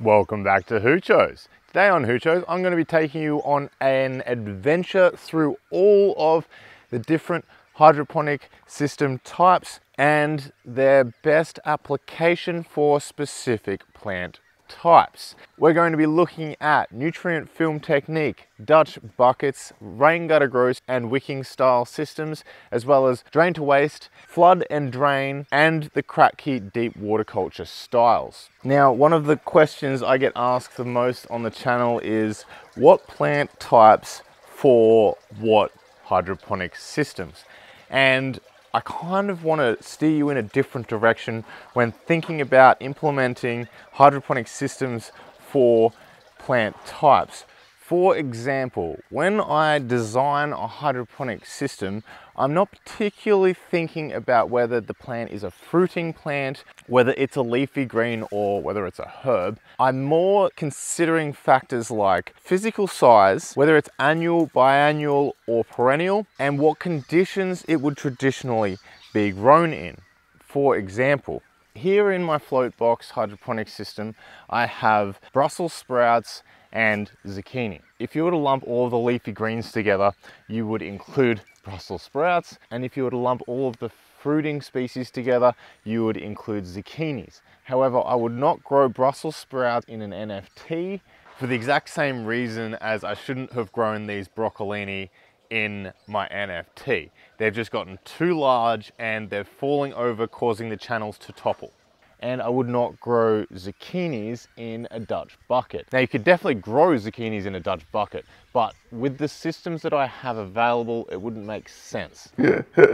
Welcome back to Hoochos. Today on Hoochos, I'm going to be taking you on an adventure through all of the different hydroponic system types and their best application for specific plant types. We're going to be looking at nutrient film technique, Dutch buckets, rain gutter grows and wicking style systems, as well as drain to waste, flood and drain, and the Kratky deep water culture styles. Now, one of the questions I get asked the most on the channel is what plant types for what hydroponic systems? And I kind of want to steer you in a different direction when thinking about implementing hydroponic systems for plant types. For example, when I design a hydroponic system, I'm not particularly thinking about whether the plant is a fruiting plant, whether it's a leafy green or whether it's a herb. I'm more considering factors like physical size, whether it's annual, biannual or perennial, and what conditions it would traditionally be grown in. For example, here in my float box hydroponic system, I have Brussels sprouts and zucchini. If you were to lump all the leafy greens together, you would include Brussels sprouts. And if you were to lump all of the fruiting species together, you would include zucchinis. However, I would not grow Brussels sprouts in an NFT for the exact same reason as I shouldn't have grown these broccolini in my NFT. They've just gotten too large and they're falling over, causing the channels to topple and I would not grow zucchinis in a Dutch bucket. Now you could definitely grow zucchinis in a Dutch bucket, but with the systems that I have available, it wouldn't make sense.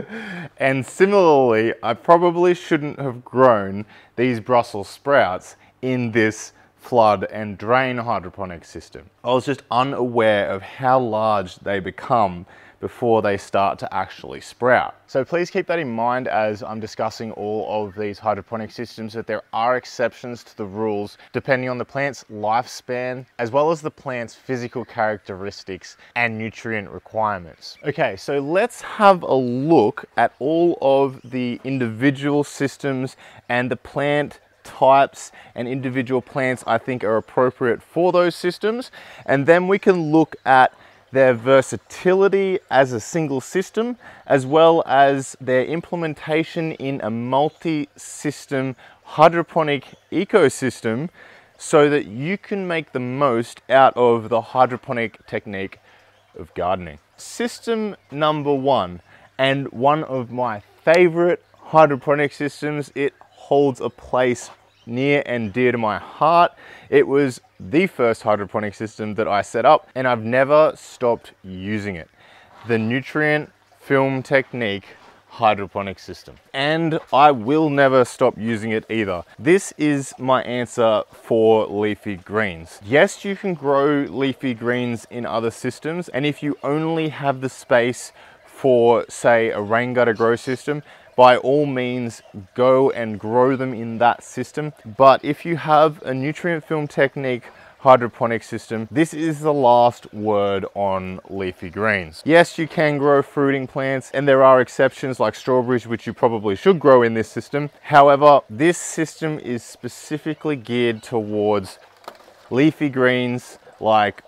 and similarly, I probably shouldn't have grown these Brussels sprouts in this flood and drain hydroponic system. I was just unaware of how large they become before they start to actually sprout. So please keep that in mind as I'm discussing all of these hydroponic systems that there are exceptions to the rules depending on the plant's lifespan as well as the plant's physical characteristics and nutrient requirements. Okay, so let's have a look at all of the individual systems and the plant types and individual plants I think are appropriate for those systems. And then we can look at their versatility as a single system, as well as their implementation in a multi-system hydroponic ecosystem so that you can make the most out of the hydroponic technique of gardening. System number one, and one of my favorite hydroponic systems, it holds a place near and dear to my heart. It was the first hydroponic system that I set up and I've never stopped using it. The nutrient film technique hydroponic system. And I will never stop using it either. This is my answer for leafy greens. Yes, you can grow leafy greens in other systems. And if you only have the space for say a rain gutter grow system, by all means go and grow them in that system. But if you have a nutrient film technique hydroponic system, this is the last word on leafy greens. Yes, you can grow fruiting plants and there are exceptions like strawberries, which you probably should grow in this system. However, this system is specifically geared towards leafy greens like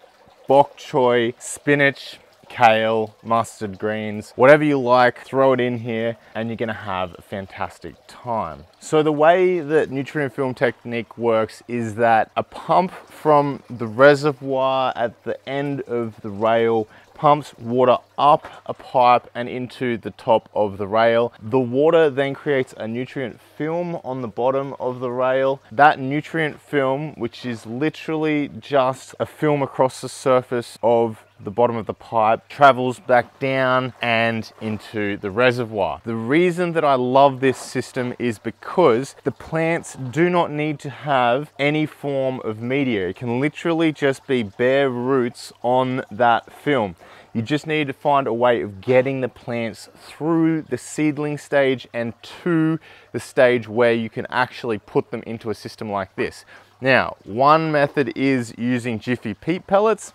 bok choy, spinach, kale, mustard greens, whatever you like, throw it in here and you're gonna have a fantastic time. So the way that nutrient film technique works is that a pump from the reservoir at the end of the rail pumps water up a pipe and into the top of the rail. The water then creates a nutrient film on the bottom of the rail. That nutrient film, which is literally just a film across the surface of the bottom of the pipe, travels back down and into the reservoir. The reason that I love this system is because the plants do not need to have any form of media. It can literally just be bare roots on that film. You just need to find a way of getting the plants through the seedling stage and to the stage where you can actually put them into a system like this. Now, one method is using Jiffy peat pellets,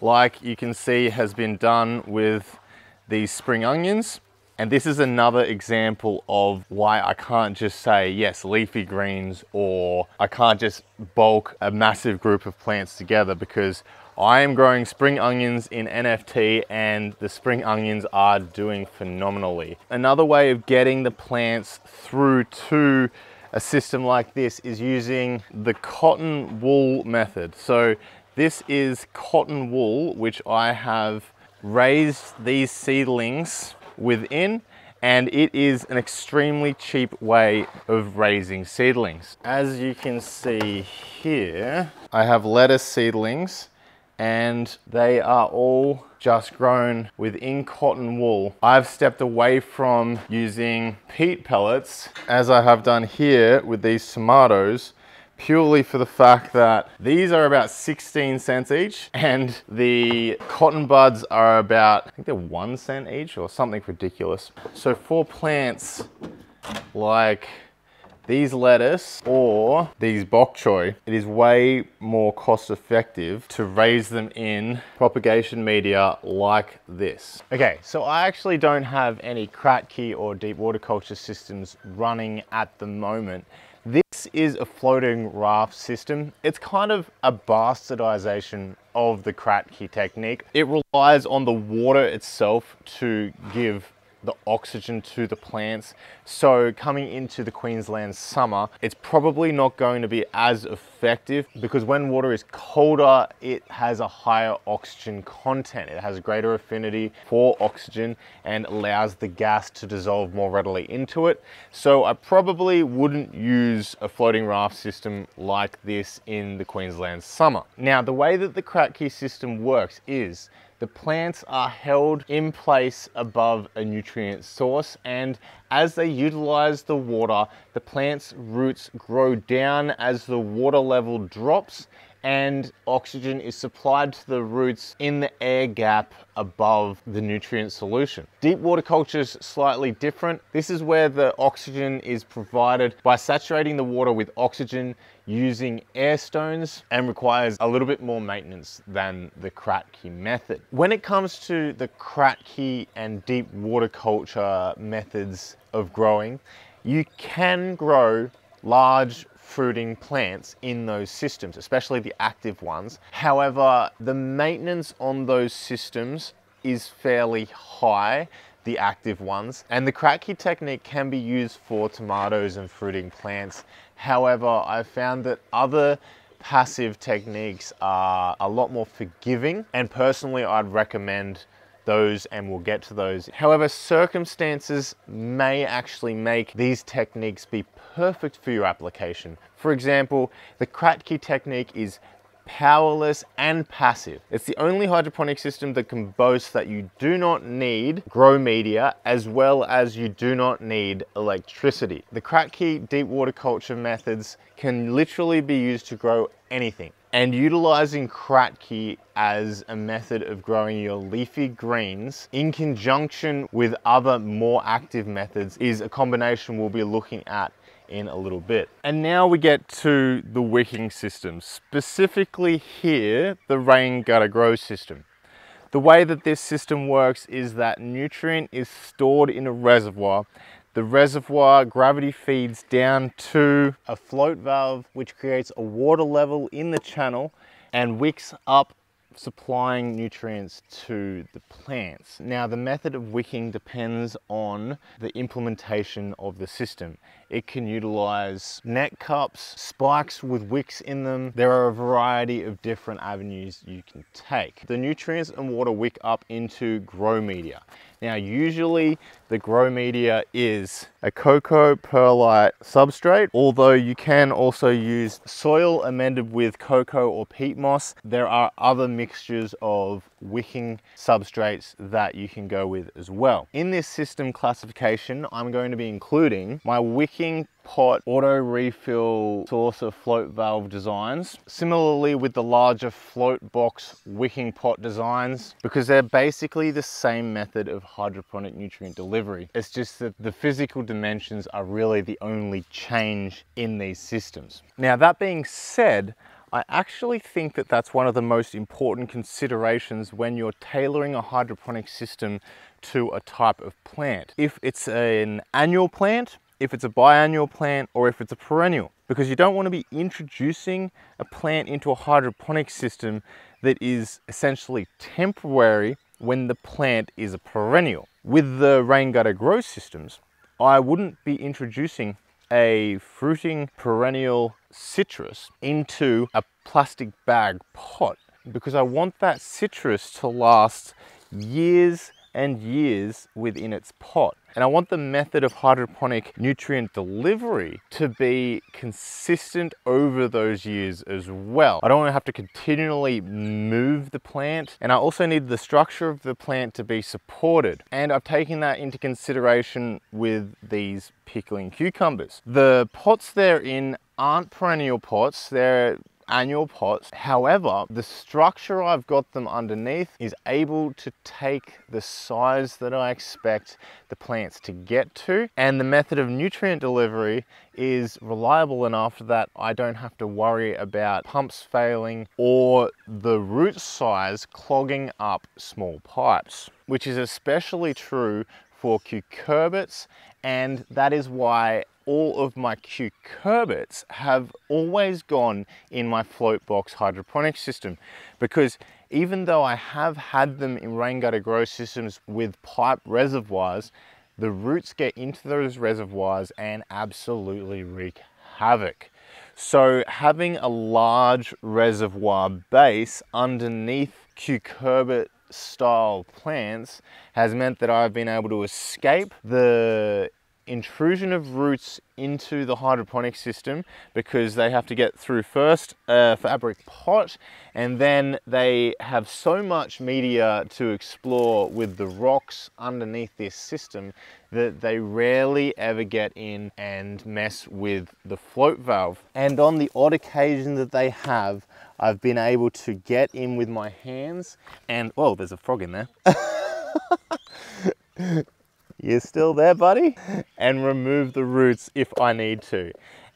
like you can see has been done with these spring onions. And this is another example of why I can't just say, yes, leafy greens, or I can't just bulk a massive group of plants together because I am growing spring onions in NFT and the spring onions are doing phenomenally. Another way of getting the plants through to a system like this is using the cotton wool method. So this is cotton wool, which I have raised these seedlings within and it is an extremely cheap way of raising seedlings. As you can see here, I have lettuce seedlings and they are all just grown within cotton wool. I've stepped away from using peat pellets as I have done here with these tomatoes purely for the fact that these are about 16 cents each and the cotton buds are about, I think they're one cent each or something ridiculous. So for plants like these lettuce or these bok choy, it is way more cost effective to raise them in propagation media like this. Okay, so I actually don't have any Kratky or deep water culture systems running at the moment. This is a floating raft system. It's kind of a bastardization of the Kratky technique. It relies on the water itself to give the oxygen to the plants. So coming into the Queensland summer, it's probably not going to be as effective because when water is colder, it has a higher oxygen content. It has greater affinity for oxygen and allows the gas to dissolve more readily into it. So I probably wouldn't use a floating raft system like this in the Queensland summer. Now, the way that the Kratky system works is the plants are held in place above a nutrient source and as they utilize the water, the plant's roots grow down as the water level drops and oxygen is supplied to the roots in the air gap above the nutrient solution. Deep water culture is slightly different. This is where the oxygen is provided by saturating the water with oxygen using air stones and requires a little bit more maintenance than the Kratky method. When it comes to the Kratky and deep water culture methods of growing, you can grow large fruiting plants in those systems, especially the active ones. However, the maintenance on those systems is fairly high the active ones. And the Kratky technique can be used for tomatoes and fruiting plants. However, I've found that other passive techniques are a lot more forgiving. And personally, I'd recommend those and we'll get to those. However, circumstances may actually make these techniques be perfect for your application. For example, the Kratky technique is powerless and passive. It's the only hydroponic system that can boast that you do not need grow media as well as you do not need electricity. The Kratky deep water culture methods can literally be used to grow anything. And utilizing Kratky as a method of growing your leafy greens in conjunction with other more active methods is a combination we'll be looking at in a little bit. And now we get to the wicking system, specifically here, the rain gutter grow system. The way that this system works is that nutrient is stored in a reservoir the reservoir gravity feeds down to a float valve which creates a water level in the channel and wicks up supplying nutrients to the plants. Now the method of wicking depends on the implementation of the system. It can utilize net cups, spikes with wicks in them. There are a variety of different avenues you can take. The nutrients and water wick up into grow media. Now, usually the grow media is a coco perlite substrate, although you can also use soil amended with coco or peat moss. There are other mixtures of wicking substrates that you can go with as well. In this system classification, I'm going to be including my wicking pot auto refill saucer float valve designs. Similarly with the larger float box wicking pot designs because they're basically the same method of hydroponic nutrient delivery. It's just that the physical dimensions are really the only change in these systems. Now that being said, I actually think that that's one of the most important considerations when you're tailoring a hydroponic system to a type of plant. If it's an annual plant, if it's a biannual plant, or if it's a perennial. Because you don't want to be introducing a plant into a hydroponic system that is essentially temporary when the plant is a perennial. With the rain gutter grow systems, I wouldn't be introducing a fruiting perennial citrus into a plastic bag pot because I want that citrus to last years and years within its pot. And I want the method of hydroponic nutrient delivery to be consistent over those years as well. I don't want to have to continually move the plant. And I also need the structure of the plant to be supported. And I've taken that into consideration with these pickling cucumbers. The pots they're in aren't perennial pots. They're annual pots. However, the structure I've got them underneath is able to take the size that I expect the plants to get to. And the method of nutrient delivery is reliable enough that I don't have to worry about pumps failing or the root size clogging up small pipes, which is especially true for cucurbits and that is why all of my cucurbits have always gone in my float box hydroponic system because even though I have had them in rain gutter grow systems with pipe reservoirs, the roots get into those reservoirs and absolutely wreak havoc. So having a large reservoir base underneath cucurbit style plants has meant that I've been able to escape the intrusion of roots into the hydroponic system because they have to get through first a fabric pot and then they have so much media to explore with the rocks underneath this system that they rarely ever get in and mess with the float valve. And on the odd occasion that they have, I've been able to get in with my hands and, oh, there's a frog in there. You're still there, buddy? And remove the roots if I need to.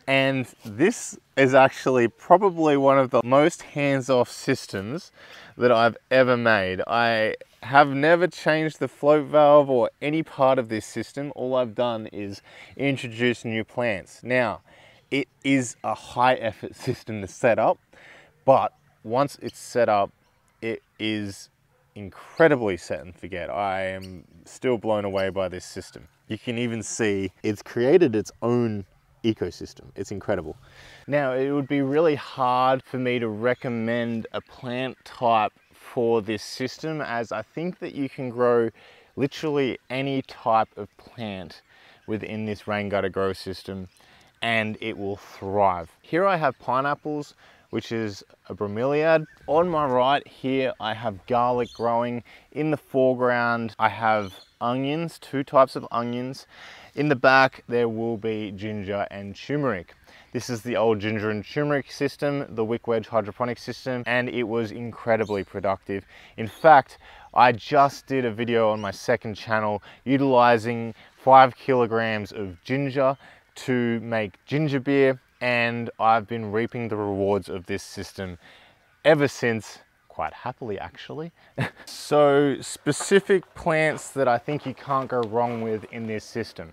And this is actually probably one of the most hands-off systems that I've ever made. I have never changed the float valve or any part of this system. All I've done is introduce new plants. Now, it is a high effort system to set up. But once it's set up, it is incredibly set and forget. I am still blown away by this system. You can even see it's created its own ecosystem. It's incredible. Now, it would be really hard for me to recommend a plant type for this system as I think that you can grow literally any type of plant within this rain gutter grow system and it will thrive. Here I have pineapples which is a bromeliad. On my right here, I have garlic growing. In the foreground, I have onions, two types of onions. In the back, there will be ginger and turmeric. This is the old ginger and turmeric system, the wick wedge hydroponic system, and it was incredibly productive. In fact, I just did a video on my second channel utilizing five kilograms of ginger to make ginger beer and I've been reaping the rewards of this system ever since quite happily actually. so specific plants that I think you can't go wrong with in this system.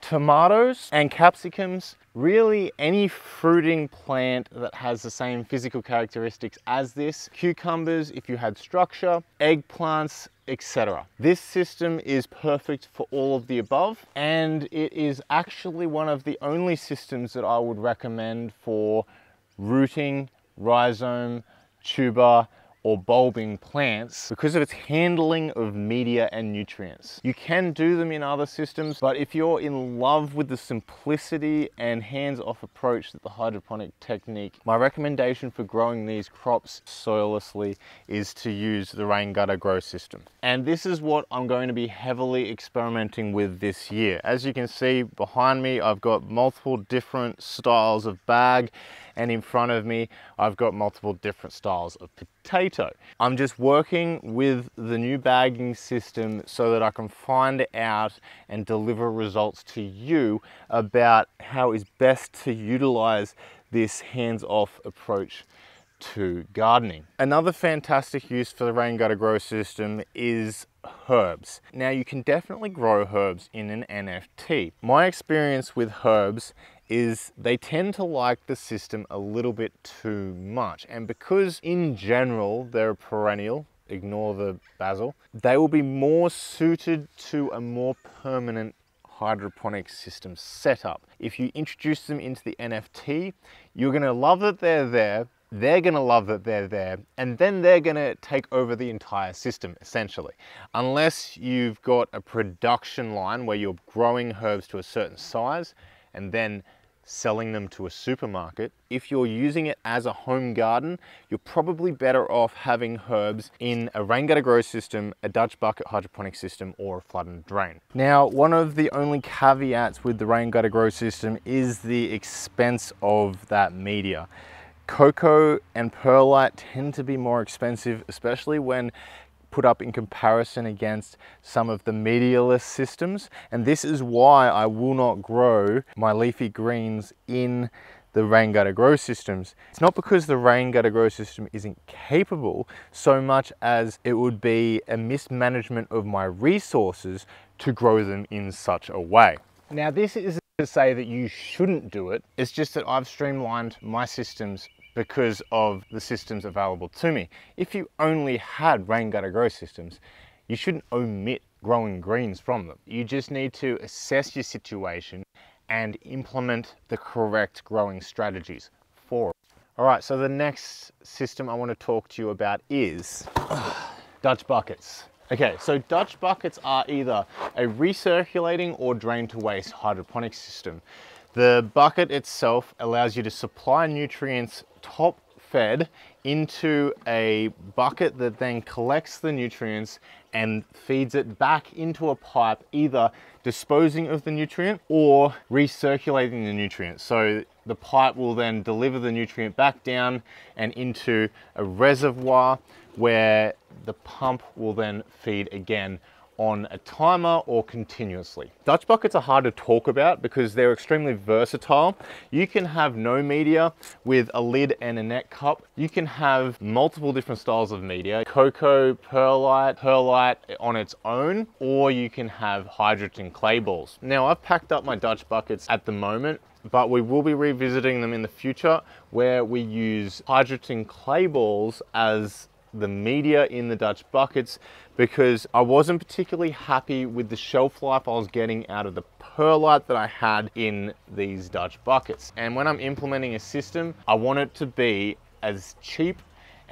Tomatoes and capsicums, really any fruiting plant that has the same physical characteristics as this, cucumbers if you had structure, eggplants, etc. This system is perfect for all of the above and it is actually one of the only systems that I would recommend for rooting, rhizome, tuber, or bulbing plants because of its handling of media and nutrients. You can do them in other systems, but if you're in love with the simplicity and hands-off approach that the hydroponic technique, my recommendation for growing these crops soillessly is to use the rain gutter grow system. And this is what I'm going to be heavily experimenting with this year. As you can see behind me, I've got multiple different styles of bag and in front of me I've got multiple different styles of potato. I'm just working with the new bagging system so that I can find out and deliver results to you about how is best to utilize this hands-off approach to gardening. Another fantastic use for the rain gutter grow system is herbs. Now you can definitely grow herbs in an NFT. My experience with herbs is they tend to like the system a little bit too much. And because in general they're a perennial, ignore the basil, they will be more suited to a more permanent hydroponic system setup. If you introduce them into the NFT, you're gonna love that they're there, they're gonna love that they're there, and then they're gonna take over the entire system, essentially. Unless you've got a production line where you're growing herbs to a certain size, and then selling them to a supermarket. If you're using it as a home garden, you're probably better off having herbs in a rain gutter grow system, a Dutch bucket hydroponic system, or a flood and drain. Now, one of the only caveats with the rain gutter grow system is the expense of that media. Coco and perlite tend to be more expensive, especially when put up in comparison against some of the medialist systems. And this is why I will not grow my leafy greens in the rain gutter grow systems. It's not because the rain gutter grow system isn't capable so much as it would be a mismanagement of my resources to grow them in such a way. Now this isn't to say that you shouldn't do it. It's just that I've streamlined my systems because of the systems available to me. If you only had rain gutter grow systems, you shouldn't omit growing greens from them. You just need to assess your situation and implement the correct growing strategies for it. All right, so the next system I want to talk to you about is Dutch buckets. Okay, so Dutch buckets are either a recirculating or drain to waste hydroponic system. The bucket itself allows you to supply nutrients top fed into a bucket that then collects the nutrients and feeds it back into a pipe, either disposing of the nutrient or recirculating the nutrient. So the pipe will then deliver the nutrient back down and into a reservoir where the pump will then feed again on a timer or continuously. Dutch buckets are hard to talk about because they're extremely versatile. You can have no media with a lid and a net cup. You can have multiple different styles of media, coco, perlite, perlite on its own, or you can have Hydroton clay balls. Now I've packed up my Dutch buckets at the moment but we will be revisiting them in the future where we use Hydroton clay balls as the media in the Dutch buckets because I wasn't particularly happy with the shelf life I was getting out of the perlite that I had in these Dutch buckets. And when I'm implementing a system, I want it to be as cheap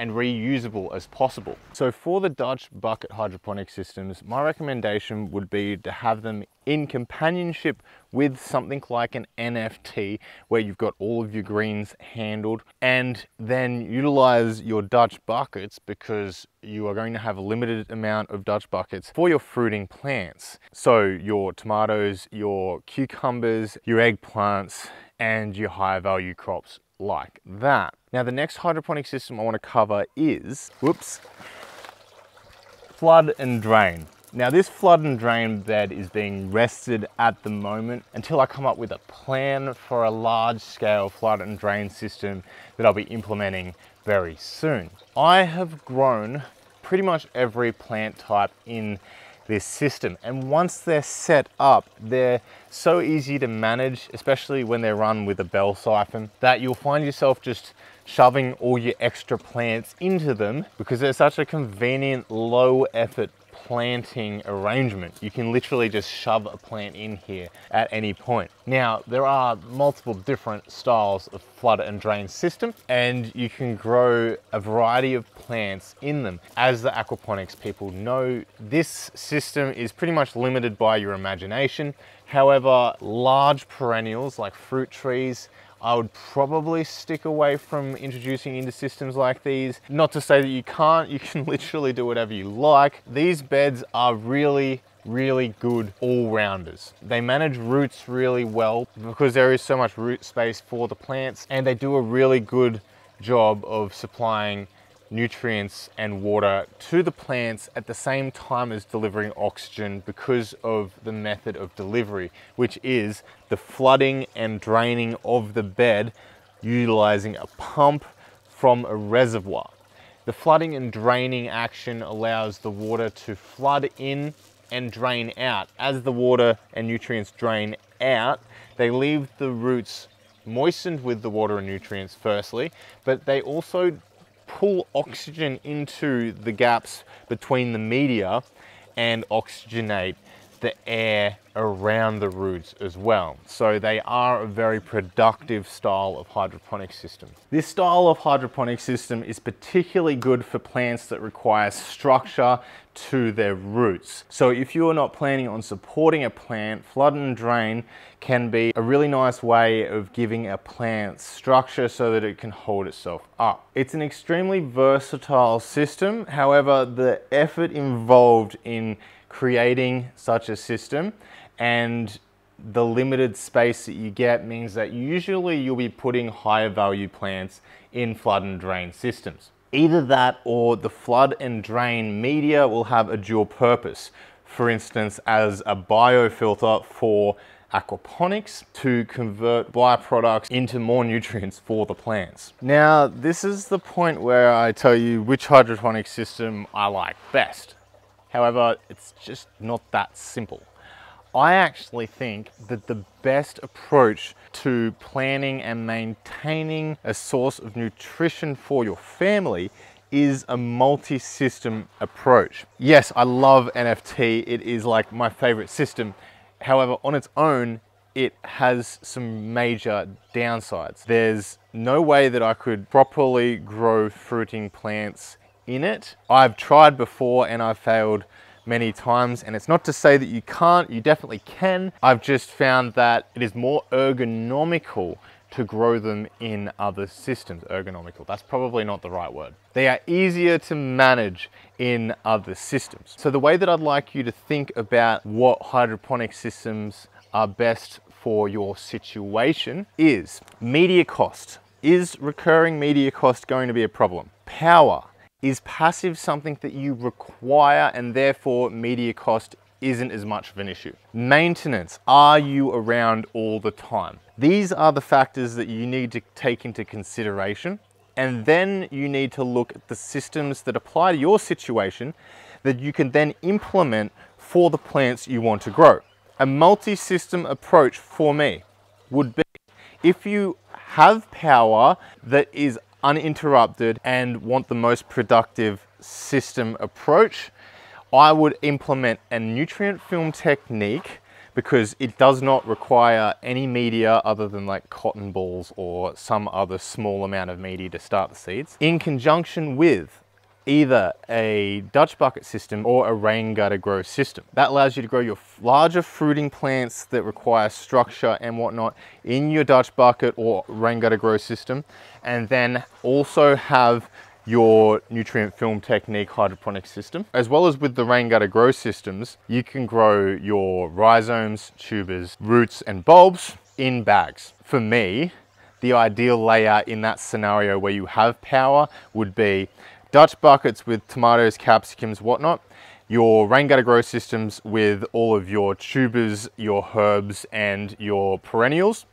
and reusable as possible. So for the Dutch bucket hydroponic systems, my recommendation would be to have them in companionship with something like an NFT where you've got all of your greens handled and then utilize your Dutch buckets because you are going to have a limited amount of Dutch buckets for your fruiting plants. So your tomatoes, your cucumbers, your eggplants, and your high value crops like that. Now the next hydroponic system I want to cover is, whoops, flood and drain. Now this flood and drain bed is being rested at the moment until I come up with a plan for a large scale flood and drain system that I'll be implementing very soon. I have grown pretty much every plant type in this system. And once they're set up, they're so easy to manage, especially when they're run with a bell siphon, that you'll find yourself just shoving all your extra plants into them because they're such a convenient, low effort planting arrangement. You can literally just shove a plant in here at any point. Now, there are multiple different styles of flood and drain system, and you can grow a variety of plants in them. As the aquaponics people know, this system is pretty much limited by your imagination. However, large perennials like fruit trees, I would probably stick away from introducing into systems like these. Not to say that you can't, you can literally do whatever you like. These beds are really really good all-rounders. They manage roots really well because there is so much root space for the plants and they do a really good job of supplying nutrients and water to the plants at the same time as delivering oxygen because of the method of delivery, which is the flooding and draining of the bed utilizing a pump from a reservoir. The flooding and draining action allows the water to flood in and drain out. As the water and nutrients drain out, they leave the roots moistened with the water and nutrients firstly, but they also pull oxygen into the gaps between the media and oxygenate the air around the roots as well. So they are a very productive style of hydroponic system. This style of hydroponic system is particularly good for plants that require structure to their roots. So if you are not planning on supporting a plant, flood and drain can be a really nice way of giving a plant structure so that it can hold itself up. It's an extremely versatile system. However, the effort involved in creating such a system and the limited space that you get means that usually you'll be putting higher value plants in flood and drain systems. Either that or the flood and drain media will have a dual purpose. For instance, as a biofilter for aquaponics to convert byproducts into more nutrients for the plants. Now, this is the point where I tell you which hydroponic system I like best. However, it's just not that simple. I actually think that the best approach to planning and maintaining a source of nutrition for your family is a multi-system approach. Yes, I love NFT. It is like my favorite system. However, on its own, it has some major downsides. There's no way that I could properly grow fruiting plants in it. I've tried before and I've failed many times and it's not to say that you can't, you definitely can. I've just found that it is more ergonomical to grow them in other systems. Ergonomical, that's probably not the right word. They are easier to manage in other systems. So the way that I'd like you to think about what hydroponic systems are best for your situation is media cost. Is recurring media cost going to be a problem? Power. Is passive something that you require and therefore media cost isn't as much of an issue? Maintenance, are you around all the time? These are the factors that you need to take into consideration and then you need to look at the systems that apply to your situation that you can then implement for the plants you want to grow. A multi-system approach for me would be if you have power that is uninterrupted and want the most productive system approach, I would implement a nutrient film technique because it does not require any media other than like cotton balls or some other small amount of media to start the seeds. In conjunction with either a Dutch bucket system or a rain gutter grow system. That allows you to grow your larger fruiting plants that require structure and whatnot in your Dutch bucket or rain gutter grow system and then also have your nutrient film technique hydroponic system. As well as with the rain gutter grow systems, you can grow your rhizomes, tubers, roots and bulbs in bags. For me, the ideal layout in that scenario where you have power would be Dutch buckets with tomatoes, capsicums, whatnot. Your rain gutter grow systems with all of your tubers, your herbs, and your perennials.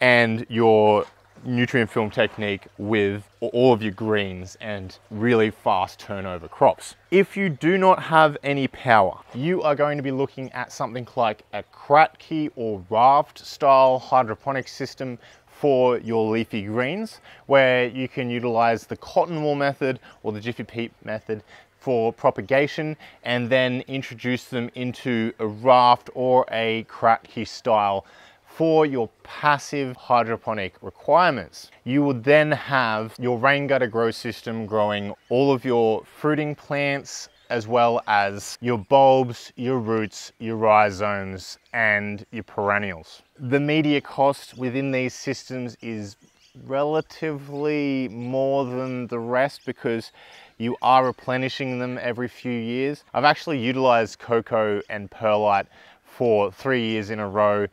And your nutrient film technique with all of your greens and really fast turnover crops. If you do not have any power, you are going to be looking at something like a Kratky or raft style hydroponic system for your leafy greens where you can utilize the cotton wool method or the Jiffy Peat method for propagation and then introduce them into a raft or a Kratky style for your passive hydroponic requirements. You would then have your rain gutter grow system growing all of your fruiting plants as well as your bulbs, your roots, your rhizomes, and your perennials. The media cost within these systems is relatively more than the rest because you are replenishing them every few years. I've actually utilized coco and perlite for three years in a row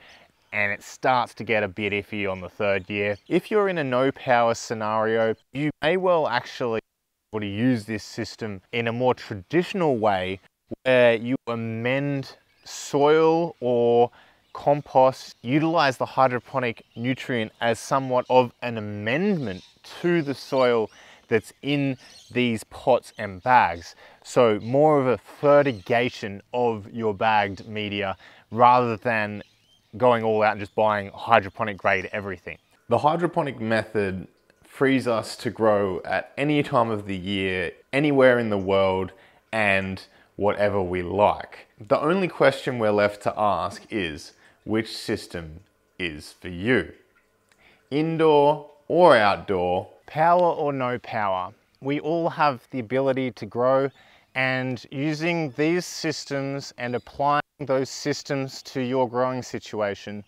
and it starts to get a bit iffy on the third year. If you're in a no power scenario, you may well actually want to use this system in a more traditional way where you amend soil or compost, utilize the hydroponic nutrient as somewhat of an amendment to the soil that's in these pots and bags. So more of a fertigation of your bagged media rather than going all out and just buying hydroponic grade everything. The hydroponic method frees us to grow at any time of the year, anywhere in the world, and whatever we like. The only question we're left to ask is, which system is for you? Indoor or outdoor, power or no power, we all have the ability to grow and using these systems and applying those systems to your growing situation,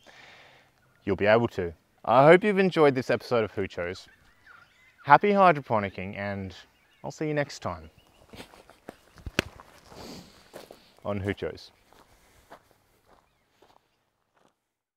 you'll be able to. I hope you've enjoyed this episode of Hoochos. Happy hydroponicking and I'll see you next time on Hoochos.